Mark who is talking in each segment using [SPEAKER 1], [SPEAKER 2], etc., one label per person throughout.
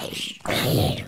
[SPEAKER 1] Hey,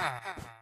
[SPEAKER 1] Ah.